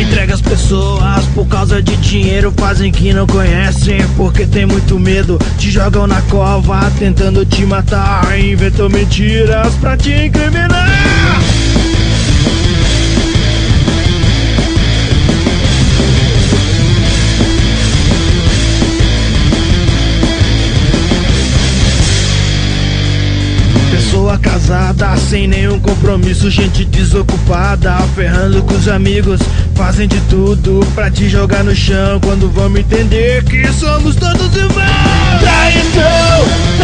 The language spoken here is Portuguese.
Entrega as pessoas por causa de dinheiro Fazem que não conhecem porque tem muito medo. Te jogam na cova tentando te matar Inventam mentiras pra te incriminar sem nenhum compromisso, gente desocupada, ferrando com os amigos, fazem de tudo pra te jogar no chão. Quando vamos entender que somos todos irmãos. Traidão, traidão.